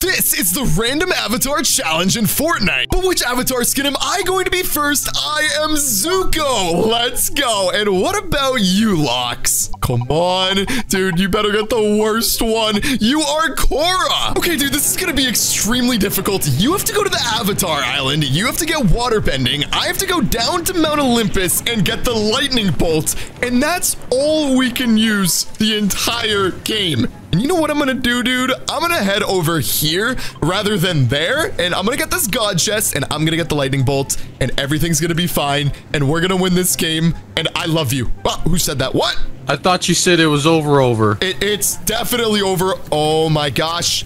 This is the random avatar challenge in Fortnite. But which avatar skin am I going to be first? I am Zuko. Let's go. And what about you, Locks? Come on, dude. You better get the worst one. You are Korra. Okay, dude, this is going to be extremely difficult. You have to go to the Avatar Island. You have to get water bending. I have to go down to Mount Olympus and get the lightning bolt. And that's all we can use the entire game. And you know what I'm gonna do, dude? I'm gonna head over here rather than there, and I'm gonna get this god chest, and I'm gonna get the lightning bolt, and everything's gonna be fine, and we're gonna win this game, and I love you. Oh, who said that? What? I thought you said it was over over. It, it's definitely over. Oh my gosh.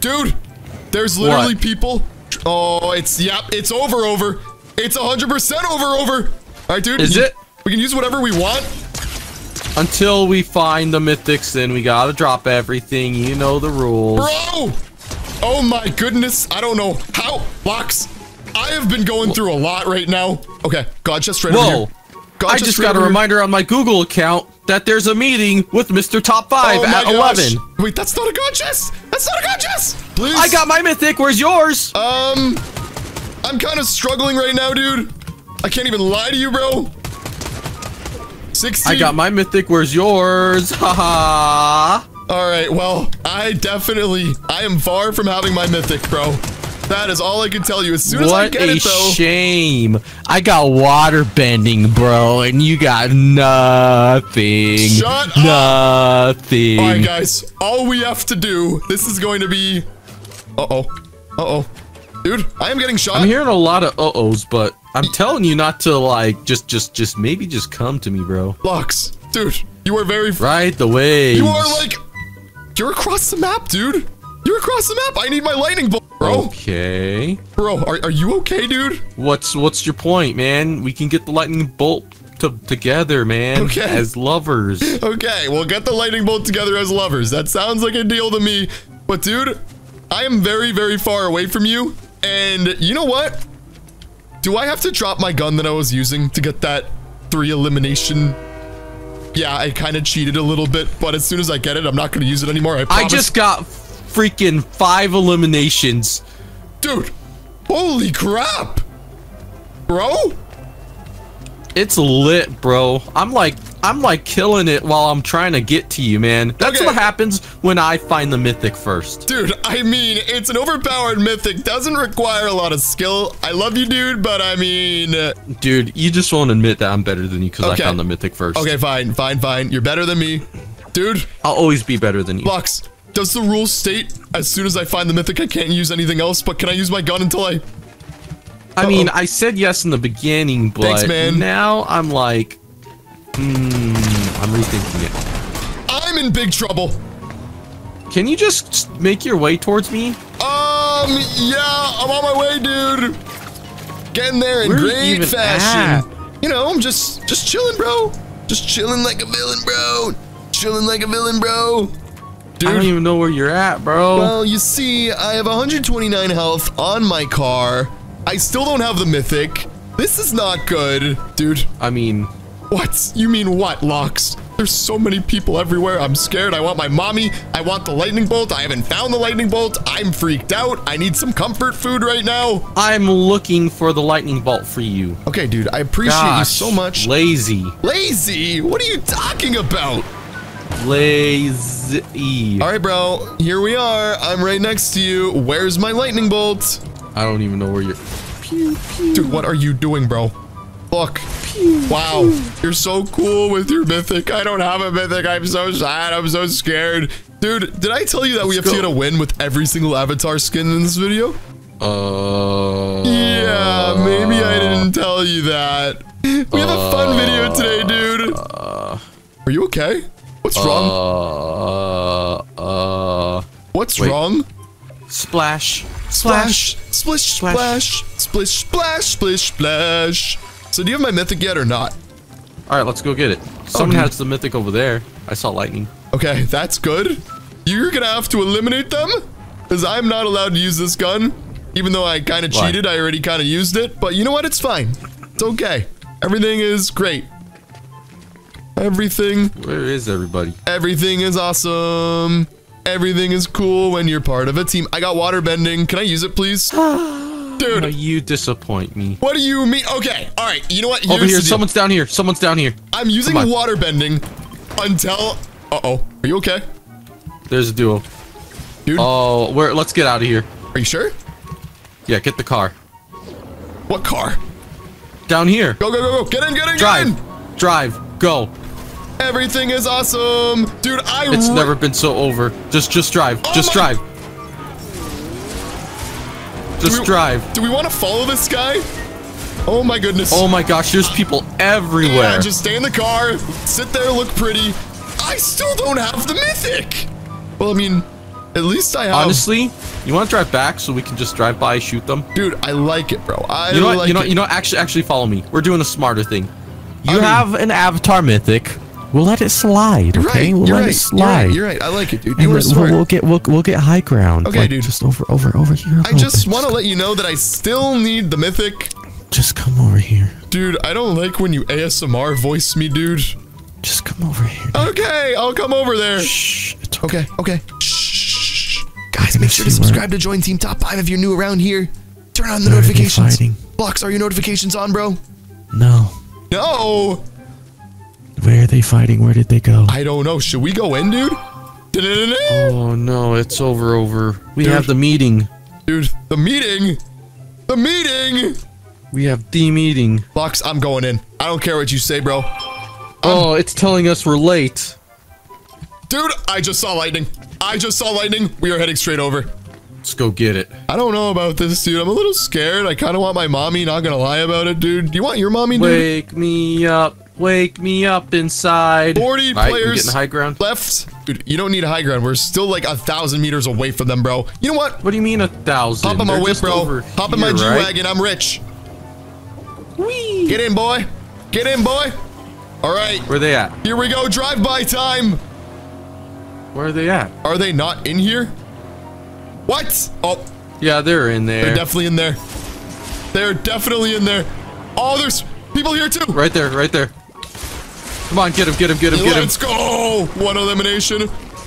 Dude, there's literally What? people. Oh, it's, yep, it's over over. It's 100% over over. All right, dude. Is you- it? We can use whatever we want. Until we find the mythics, then we gotta drop everything. You know the rules. Bro! Oh my goodness. I don't know how. Locks. I have been going through a lot right now. Okay. God chest right Whoa. God I just right got a reminder on my Google account that there's a meeting with Mr. Top 5 Oh at gosh. 11. Wait, that's not a god chest. That's not a god chest. Please. I got my mythic. Where's yours? Um, I'm kind of struggling right now, dude. I can't even lie to you, bro. 60. I got my mythic. Where's yours? Haha. All right, well, I definitely, I am far from having my mythic, bro. That is all I can tell you. As soon as I get it, though. What a shame. I got water bending, bro, and you got nothing. Shut up. Nothing. All right, guys. All we have to do. This is going to be. Uh oh. Uh oh. Dude, I am getting shot. I'm hearing a lot of uh-ohs, but I'm telling you not to like just just just maybe just come to me, bro. Lux, dude, you are very. Right the way. You are like. You're across the map, dude. You're across the map. I need my lightning bolt, bro. Okay. Bro, are, are you okay, dude? What's what's your point, man? We can get the lightning bolt to, together, man. Okay. As lovers. Okay, we'll get the lightning bolt together as lovers. That sounds like a deal to me. But dude, I am very, very far away from you. And you know what? Do I have to drop my gun that I was using to get that three elimination? Yeah, I kind of cheated a little bit, but as soon as I get it, I'm not going to use it anymore. I, I just got freaking five eliminations. Dude, holy crap. Bro? It's lit, bro. I'm like I'm like killing it while I'm trying to get to you, man. That's Okay. what happens when I find the mythic first. Dude, I mean, it's an overpowered mythic. Doesn't require a lot of skill. I love you, dude, but I mean... uh, Dude, you just won't admit that I'm better than you because Okay. I found the mythic first. Okay, fine, fine, fine. You're better than me. Dude, I'll always be better than you. Lux, does the rule state as soon as I find the mythic I can't use anything else, but can I use my gun until I... I mean, I said yes in the beginning, but Thanks, man. now I'm like, hmm, I'm rethinking it. I'm in big trouble. Can you just make your way towards me? Um, yeah, I'm on my way, dude. Getting there in Where great fashion. You know, I'm just, just chilling, bro. Just chilling like a villain, bro. Chilling like a villain, bro. Dude. I don't even know where you're at, bro. Well, you see, I have 129 health on my car. I still don't have the mythic. This is not good. Dude, I mean, what? You mean what, Locks? There's so many people everywhere. I'm scared. I want my mommy. I want the lightning bolt. I haven't found the lightning bolt. I'm freaked out. I need some comfort food right now. I'm looking for the lightning bolt for you. Okay, dude, I appreciate Gosh, you so much. Lazy. Lazy? What are you talking about? Lazy. All right, bro. Here we are. I'm right next to you. Where's my lightning bolt? I don't even know where you're. Dude, what are you doing, bro? Look. Wow. You're so cool with your mythic. I don't have a mythic. I'm so sad. I'm so scared. Dude, did I tell you that we have Let's to get a win with every single avatar skin in this video? Uh. Yeah, maybe I didn't tell you that. We have a fun video today, dude. Uh, Are you okay? What's wrong? Uh. Uh. What's wait. wrong? Splash. Splash, splish, Splash. splash, splish, splash, splish, splash. So do you have my mythic yet or not? All right, let's go get it. Someone oh, dude. has the mythic over there. I saw lightning. Okay, that's good. You're gonna have to eliminate them, because I'm not allowed to use this gun. Even though I kind of cheated, I already kind of used it. But you know what? It's fine. It's okay. Everything is great. Everything, Where is everybody? everything is awesome. Everything is cool when you're part of a team. I got water bending. Can I use it, please? No, Dude, you disappoint me. what do you mean? Okay, all right. You know what? Over here, someone's down here. Someone's down here. I'm using Come water bending until. Uh oh. Are you okay, There's a duo. dude? Oh, where? Let's get out of here. Are you sure? Yeah, get the car. What car? Down here. Go go go go! Get in! Get in! Get Drive. in! Drive. Go. Everything is awesome, dude. I. It's never been so over. Just, just drive. Oh just drive. Just we- drive. Do we want to follow this guy? Oh my goodness. Oh my gosh, there's people everywhere. Yeah, just stay in the car, sit there, look pretty. I still don't have the mythic. Well, I mean, at least I have. Honestly, you want to drive back so we can just drive by, shoot them? dude, I like it, bro. I You know what? like you know. it. You know. Actually, actually, follow me. We're doing a smarter thing. You I mean- have an avatar mythic. We'll let it slide, You're okay? right. We'll let right. it slide. You're right. You're right. I like it, dude. And You were we'll, we'll get we'll, we'll get high ground. Okay, like, dude. Just over over over here. I just want to let you know that I still need the mythic. just come over here. Dude, I don't like when you ASMR voice me, dude. Just come over here. Okay, I'll come over there. Shh. It's okay. Okay, okay. Shh. Guys, make sure to subscribe to Join Team Top 5 if you're new around here. Turn on the Where notifications. Blocks, are your notifications on, bro? No. No. Where are they fighting? Where did they go? I don't know. Should we go in, dude? Da-da-da-da. Oh no, it's over. Over. We Dude. have the meeting. Dude, the meeting. The meeting. We have the meeting. Blocks, I'm going in. I don't care what you say, bro. Oh, it's telling us we're late. Dude, I just saw lightning. I just saw lightning. We are heading straight over. Let's go get it. I don't know about this, dude. I'm a little scared. I kind of want my mommy. Not gonna lie about it, dude. Do you want your mommy, dude? Wake me up. Wake me up inside. 40 Right, we players getting high ground. left. Dude, you don't need a high ground. We're still like a thousand meters away from them, bro. You know what? What do you mean a thousand? Hop in my They're whip, bro. over Hop in my here, G right? wagon. I'm rich. Whee! Get in, boy. Get in, boy. All right, Where they at? here we go. Drive by time. Where are they at? Are they not in here? What? Oh, Yeah, they're in there. they're definitely in there. They're definitely in there. Oh, there's people here too. right there, right there. Come on, get him, get him, get him, get him. Let's go. One elimination.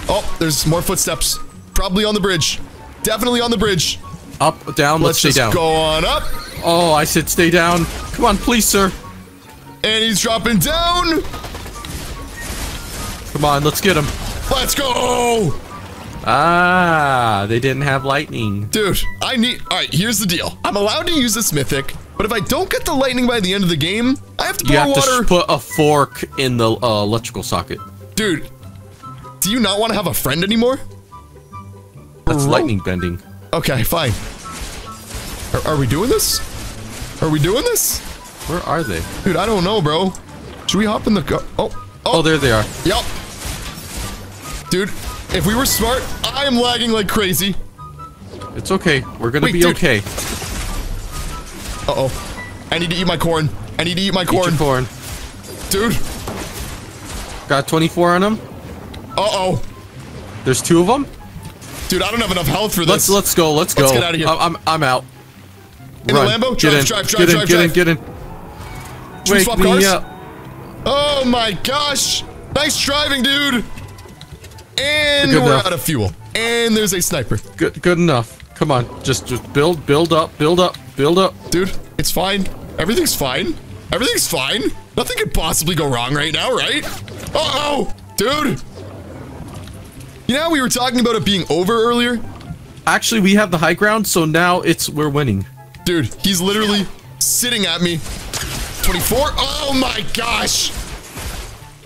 Oh, there's more footsteps. Probably on the bridge. Definitely on the bridge. Up, down, let's, Let's stay just down. go on up. Oh, I said stay down. Come on, please, sir. And he's dropping down. Come on, let's get him. Let's go. Ah, they didn't have lightning. Dude, I need. All right, here's the deal. I'm allowed to use this mythic, but if I don't get the lightning by the end of the game, I have to pour You have water. to put a fork in the uh, electrical socket. Dude, do you not want to have a friend anymore? That's Bro. lightning bending. Okay, fine. Are, are we doing this? Are we doing this? Where are they? Dude, I don't know, bro. Should we hop in the car? Oh, Oh, oh, there they are. yep. Dude, if we were smart, I am lagging like crazy. It's okay. We're gonna Wait, be dude. okay. Uh-oh. I need to eat my corn. I need to eat my Eat your corn. corn. Dude, Got 24 on them. uh-oh. There's two of them. Dude, I don't have enough health for this. Let's let's go. Let's go. Let's get outta here. I'm I'm, I'm out. In the Run. Lambo? Get in. drive, drive, get in. drive, get in. Get in. Should we swap cars? up. Oh my gosh! Nice driving, dude! And Good we're enough. out of fuel. And there's a sniper. Good good enough. Come on. Just just build build up build up build up. Dude, it's fine. Everything's fine. Everything's fine. Nothing could possibly go wrong right now, right? Uh-oh! Dude! You know we were talking about it being over earlier? Actually, we have the high ground, so now it's we're winning. Dude, he's literally sitting at me. 24? Oh my gosh!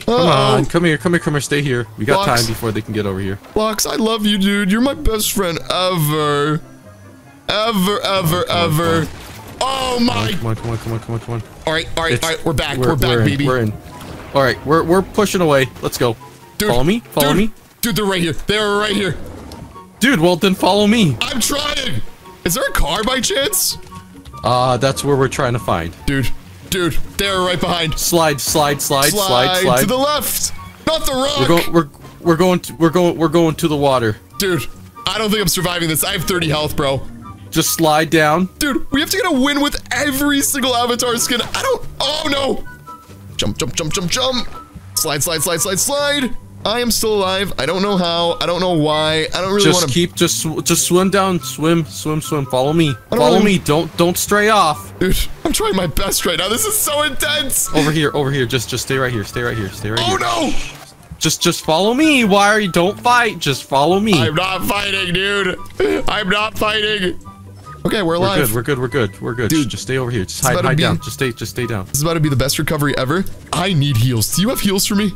Come Uh-oh. on, come here, come here, come here. Stay here. We got time before they can get over here. Lux, I love you, dude. You're my best friend ever. Ever, ever, ever. Oh my. Come on, come on, come on, come on, come on. All right, all right, It's- all right. We're back. We're, back, in, baby. We're in. All right, we're we're pushing away. Let's go. Dude, follow me. Follow dude, me. Dude, they're right here. They're right here. Dude, well then follow me. I'm trying. Is there a car by chance? Uh, that's where we're trying to find. Dude, dude, they're right behind. Slide, slide, slide, slide, Slide, slide. to the left. Not the rock. We're going. We're we're going. To, we're going. We're going to the water. Dude, I don't think I'm surviving this. I have 30 health, bro. Just slide down. Dude, we have to get a win with every single avatar skin. I don't. Oh no. Jump, jump, jump, jump, jump. Slide, slide, slide, slide, slide. I am still alive. I don't know how. I don't know why. I don't really want to. Just keep, just, just swim down, swim, swim, swim. Follow me, follow really- me. Don't, don't stray off. Dude, I'm trying my best right now. This is so intense. Over here, over here. Just, just stay right here. Stay right here. Stay right Oh here. no! Just, just follow me. Why are you? Don't fight. Just follow me. I'm not fighting, dude. I'm not fighting. Okay, we're alive. we're good. We're good. We're good. We're good. Dude, just stay over here. Just hide, hide be- down. Just stay, just stay down. This is about to be the best recovery ever. I need heals. Do you have heals for me?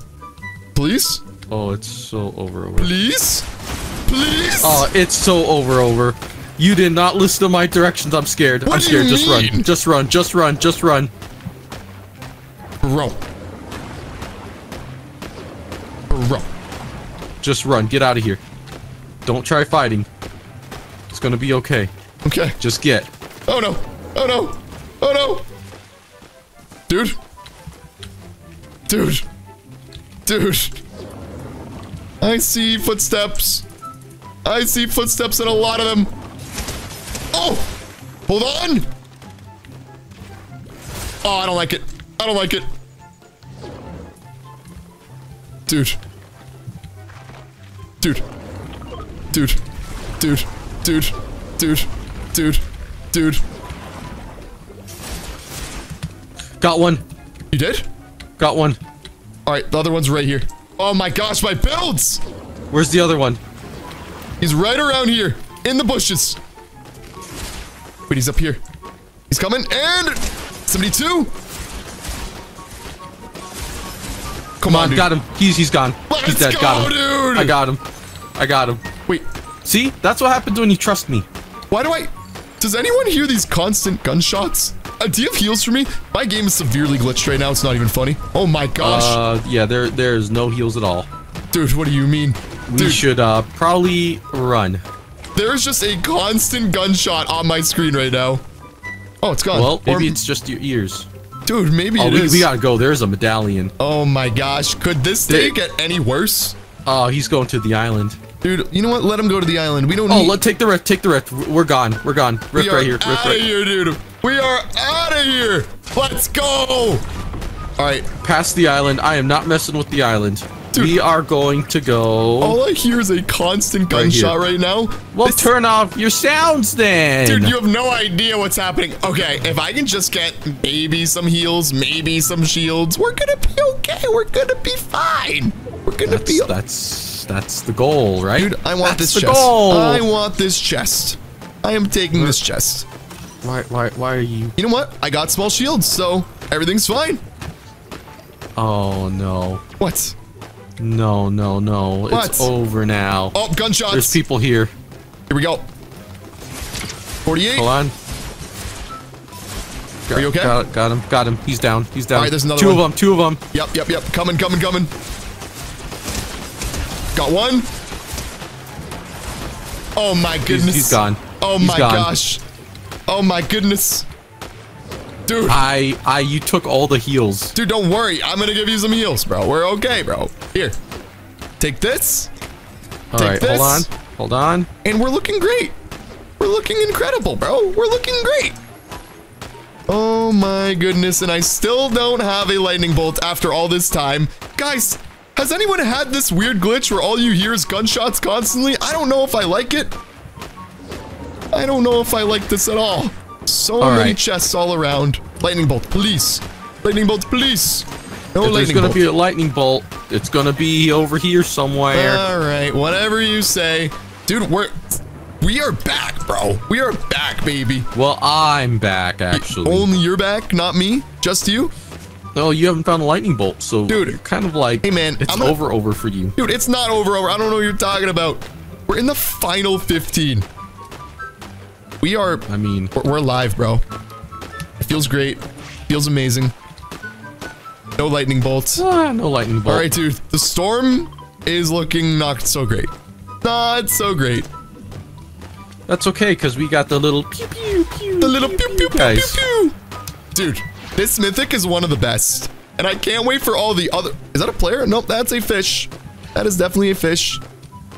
Please? Oh, it's so over, over. Please? Please? Oh, it's so over, over. You did not listen to my directions. I'm scared. What I'm scared. Just run. Just run. Just run. Just run. Bro. Bro. Just run. Get out of here. Don't try fighting. It's gonna be okay. Okay. Just get. Oh no. Oh no. Oh no. Dude. Dude. Dude. I see footsteps. I see footsteps and a lot of them. Oh! Hold on! Oh, I don't like it. I don't like it. Dude. Dude. Dude. Dude. Dude. Dude. Dude. Dude. Got one. You did? Got one. Alright, the other one's right here. Oh my gosh, my builds! Where's the other one? He's right around here, in the bushes. Wait, he's up here. He's coming, and 72. Come, Come on, dude. got him. He's he's gone. Let's he's dead. go, got him. dude. I got him. I got him. Wait, See, that's what happens when you trust me. why do I... Does anyone hear these constant gunshots? Uh, do you have heals for me? My game is severely glitched right now. It's not even funny. Oh my gosh. Uh, yeah, there there's no heals at all. dude, what do you mean? We Dude, should uh probably run. there's just a constant gunshot on my screen right now. Oh, it's gone. Well, maybe Or- it's just your ears. Dude, maybe Oh, it we, is. we gotta go. There's a medallion. Oh my gosh, could this day Dude. get any worse? Oh, he's going to the island. Dude, you know what? Let him go to the island. We don't need Oh, need... let take the rift. Take the rift. We're gone. We're gone. we Rift are right here. Rift out right of here, dude. We are out of here. Let's go. All right. Past the island. I am not messing with the island. Dude. We are going to go. All I hear is a constant Right gunshot right, now. well, This- turn off your sounds then. Dude, you have no idea what's happening. Okay, if I can just get maybe some heals, maybe some shields, we're gonna be okay. We're gonna be fine. We're gonna that's, be. that's that's the goal, right? Dude, I want That's this the chest. goal. I want this chest. I am taking this chest. Why, why, why are you? You know what? I got small shields, so everything's fine. Oh no, What? no, no, no! What? It's over now. Oh, gunshots. There's people here. Here we go. 48. Hold on. Got, Are you okay? Got, got him. Got him. He's down. He's down. All right, there's another two one. of them. Two of them. Yep, yep, yep. Coming, coming, coming. Got one. Oh my goodness. he's gone. Oh He's my gone. gosh. Oh my goodness. Dude, I, I, you took all the heals. dude, don't worry. I'm gonna give you some heals, bro. We're okay, bro. Here. Take this. All Take right, this. hold on. Hold on. And we're looking great. We're looking incredible, bro. We're looking great. Oh my goodness, and I still don't have a lightning bolt after all this time. Guys, has anyone had this weird glitch where all you hear is gunshots constantly? I don't know if I like it. I don't know if I like this at all. So All many right. chests all around. Lightning bolt, please. Lightning bolt, please. No if there's gonna bolt. be a lightning bolt, it's gonna be over here somewhere. All right, whatever you say. Dude, we're we are back, bro. We are back, baby. well, I'm back actually. Only you're back, not me. Just you. No, you haven't found a lightning bolt, so Dude. you're kind of like, Hey, man, it's over, over for you. Dude, it's not over over. I don't know what you're talking about. We're in the final 15. We are I mean, we're, we're live, bro. It feels great. Feels amazing. No lightning bolts. Ah, no lightning bolts. All right, dude. The storm is looking not so great. Not so great. That's okay, because we got the little pew pew pew. The little pew pew pew pew guys. pew. Dude, this mythic is one of the best. And I can't wait for all the other... Is that a player? Nope, that's a fish. That is definitely a fish.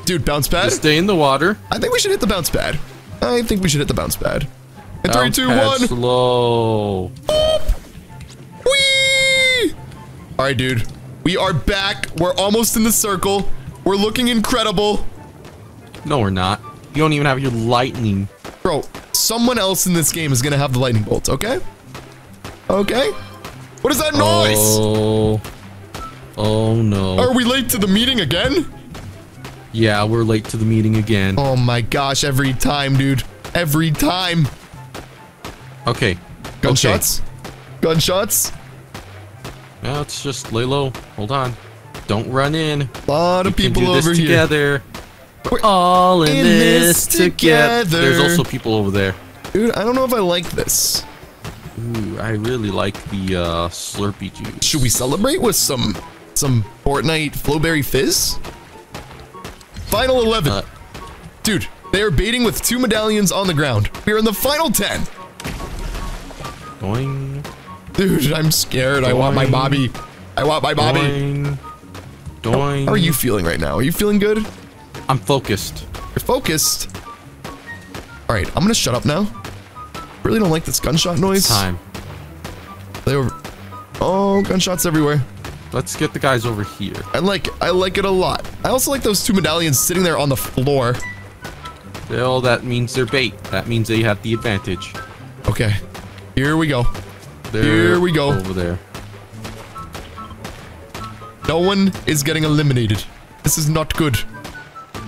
Dude, bounce pad? Just stay in the water. I think we should hit the bounce pad. I think we should hit the bounce pad. In three, two, one. Slow. Whee! All right, dude. We are back. We're almost in the circle. We're looking incredible. No, we're not. You don't even have your lightning. Bro, someone else in this game is going to have the lightning bolts, okay? Okay? What is that noise? Oh. Oh no. Are we late to the meeting again? Yeah, we're late to the meeting again. Oh my gosh, every time, dude. Every time. Okay. Gunshots? Gunshots? Yeah, let's just lay low. Hold on. Don't run in. A lot of We can people over here. together. We're All in, in this, this together. together. There's also people over there. Dude, I don't know if I like this. Ooh, I really like the uh, Slurpee juice. Should we celebrate with some some Fortnite Flowberry Fizz? Final 11. Uh, Dude, they are baiting with two medallions on the ground. We are in the final 10. Doing. Dude, I'm scared. I want my Bobby. I want my Bobby. Doing. Doing. How are you feeling right now? Are you feeling good? I'm focused. You're focused. All right, I'm gonna shut up now. Really don't like this gunshot noise. Time. They were. Oh, gunshots everywhere. Let's get the guys over here. I like I like it a lot. I also like those two medallions sitting there on the floor. Well, that means they're bait. That means they have the advantage. Okay, here we go. They're Here we go. Over there. No one is getting eliminated. This is not good.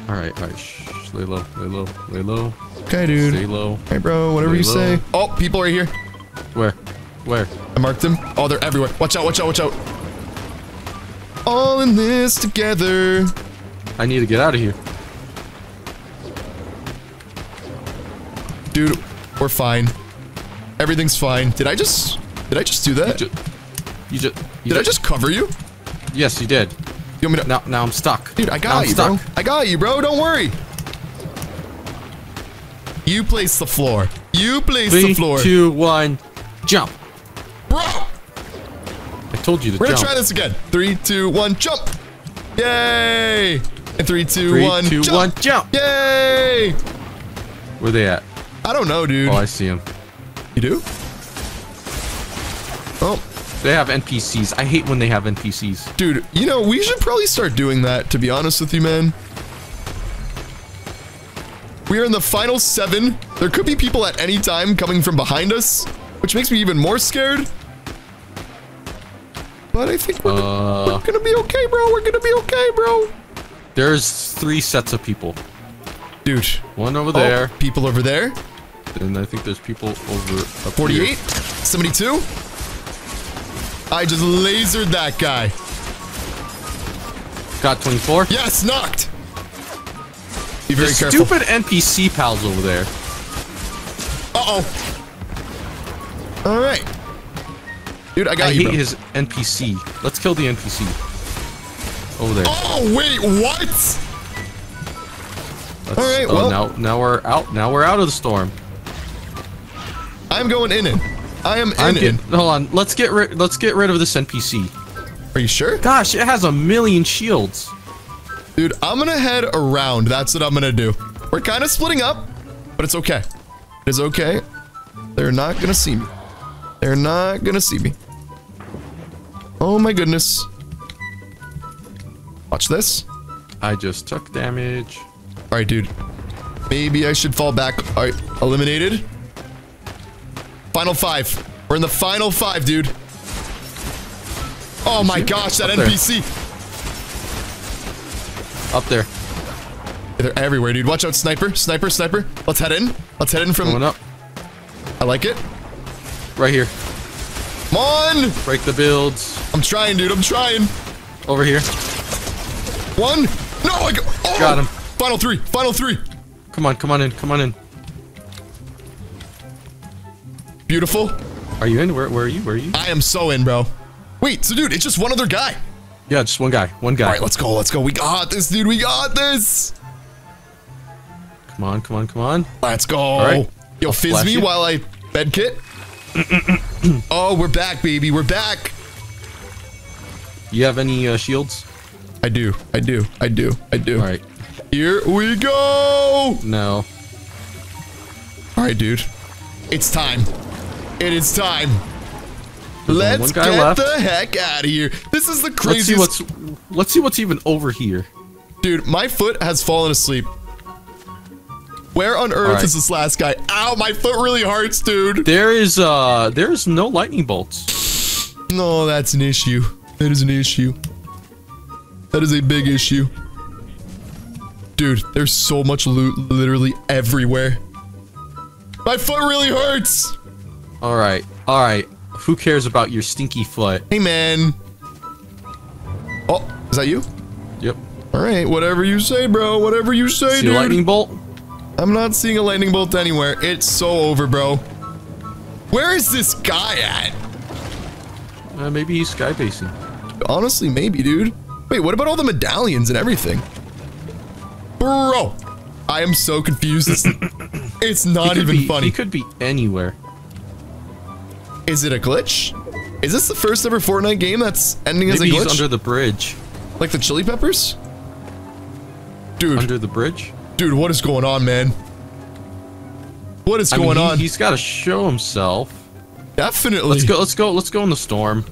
All right, all right. Shh. Lay low. Lay low. Lay low. Okay, dude. Stay low. Hey, bro. Whatever you low. say. Oh, people are here. Where? Where? I marked them. Oh, they're everywhere. Watch out! Watch out! Watch out! All in this together. I need to get out of here. Dude, we're fine. Everything's fine. Did I just... Did I just do that? Ju- You just. You Did I just cover you? Yes, you did. You want me to... Now, now I'm stuck. Dude, I Now got I'm you, stuck. bro. I got you, bro. Don't worry. You place the floor. You place Three, the floor. two, one, jump. Bro, I told you to we're gonna try this again. Three, two, one, jump. Yay. And three, two, Three, one, two, jump. one, jump. Yay. Where they at? I don't know, dude. Oh, I see them. You do? Oh, They have NPCs. I hate when they have NPCs. dude, you know, we should probably start doing that, to be honest with you, man. We are in the final seven. There could be people at any time coming from behind us, which makes me even more scared. But I think we're, Uh, we're gonna be okay, bro. We're gonna be okay, bro. there's three sets of people. Dude. One over Oh, there, people over there. and I think there's people over up 48, here. 72. I just lasered that guy. Got 24. Yes, knocked. Be very There's careful. stupid NPC pals over there. Uh-oh. All right. Dude, I got I you, hate bro. his NPC. Let's kill the NPC. Over there. Oh, wait, what? Let's- all right, oh, well- now now we're out. Now we're out of the storm. I'm going in it. I am in I'm it. getting, hold on. Let's get rid. Let's get rid of this NPC. Are you sure? Gosh, it has a million shields. Dude, I'm gonna head around. That's what I'm gonna do. We're kind of splitting up, but it's okay. It is okay. They're not gonna see me. They're not gonna see me. Oh my goodness. Watch this. I just took damage. All right, dude. Maybe I should fall back. All right, eliminated. Final five. We're in the final five, dude. Oh my gosh, that NPC. there. Up there. They're everywhere, dude. Watch out, sniper, sniper, sniper. Let's head in. Let's head in Going from. up. I like it. Right here. Come on. Break the builds. I'm trying, dude. I'm trying. Over here. One. No, I go. Oh, Got him. Final three. Final three. Come on, come on in, come on in. Beautiful. Are you in? Where, where are you? Where are you? I am so in, bro. Wait, so dude, it's just one other guy. Yeah, just one guy. One guy. All right, let's go. Let's go. We got this, dude. We got this. Come on, come on, come on. Let's go. right. Yo, fizz flash me while I bed kit. oh, we're back, baby. We're back. You have any uh, shields? I do. I do. I do. I do. All right. Here we go. No. All right, dude. It's time. It is time. There's Let's get left. the heck out of here. This is the Let's see craziest. what's let's see what's even over here. Dude, my foot has fallen asleep. Where on earth Alright. is this last guy? Ow, my foot really hurts, dude. There is uh there's no lightning bolts. No, that's an issue. That is an issue. That is a big issue. Dude, there's so much loot literally everywhere. My foot really hurts. All right, all right. Who cares about your stinky foot? Hey, man. Oh, is that you? Yep. All right, whatever you say, bro. Whatever you say, See dude. a lightning bolt? I'm not seeing a lightning bolt anywhere. It's so over, bro. Where is this guy at? Uh, maybe he's sky skybasing. Honestly, maybe, dude. Wait, what about all the medallions and everything? Bro, I am so confused. It's, it's not even be- funny. He could be anywhere. Is it a glitch? Is this the first ever Fortnite game that's ending as a Maybe glitch? he's under the bridge. like the Chili Peppers? Dude, Under the bridge. dude, what is going on, man? What is I going mean, he, on? He's got to show himself. Definitely. Let's go. Let's go. Let's go in the storm.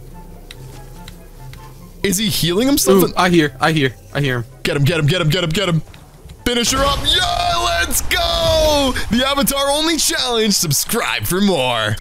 Is he healing himself? Ooh, I hear. I hear. I hear him. Get him, get him, get him, get him, get him. Finish her up. Yeah, let's go. The Avatar only challenge. Subscribe for more.